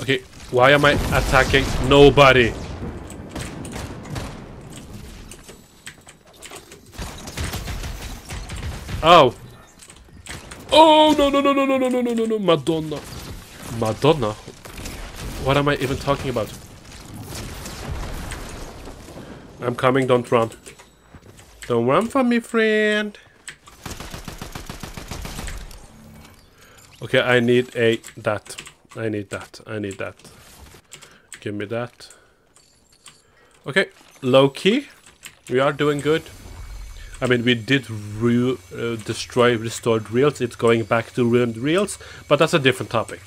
Okay, why am I attacking nobody? Oh. Oh, no, no, no, no, no, no, no, no, no, no, Madonna. Madonna? What am I even talking about? I'm coming, don't run. Don't run from me, friend. Okay, I need a that. I need that. I need that. Give me that. Okay, low key. We are doing good. I mean, we did re uh, destroy restored reels. It's going back to ruined reels, but that's a different topic.